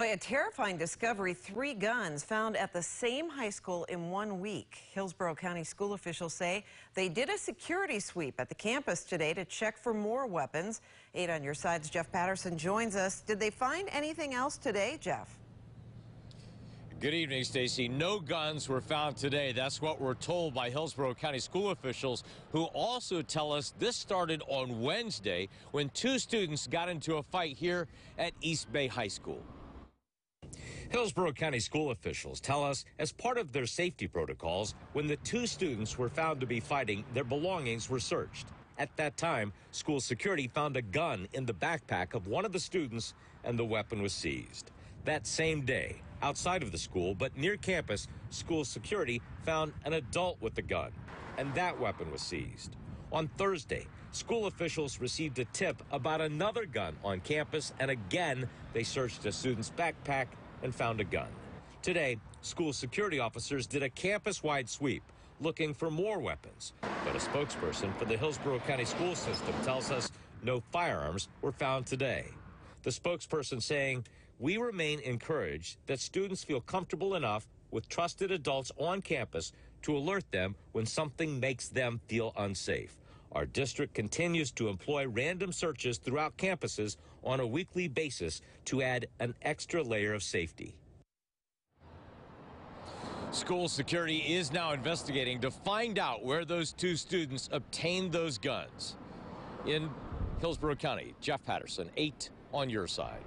A terrifying discovery, three guns found at the same high school in one week. Hillsborough County school officials say they did a security sweep at the campus today to check for more weapons. Eight on your sides, Jeff Patterson joins us. Did they find anything else today, Jeff? Good evening, Stacy. No guns were found today. That's what we're told by Hillsborough County school officials, who also tell us this started on Wednesday when two students got into a fight here at East Bay High School. Hillsborough County school officials tell us as part of their safety protocols, when the two students were found to be fighting, their belongings were searched. At that time, school security found a gun in the backpack of one of the students and the weapon was seized. That same day, outside of the school but near campus, school security found an adult with the gun and that weapon was seized. On Thursday, school officials received a tip about another gun on campus and again they searched a student's backpack and found a gun. Today, school security officers did a campus-wide sweep looking for more weapons. But a spokesperson for the Hillsborough County school system tells us no firearms were found today. The spokesperson saying, we remain encouraged that students feel comfortable enough with trusted adults on campus to alert them when something makes them feel unsafe. Our district continues to employ random searches throughout campuses on a weekly basis to add an extra layer of safety. School security is now investigating to find out where those two students obtained those guns. In Hillsborough County, Jeff Patterson, 8 on your side.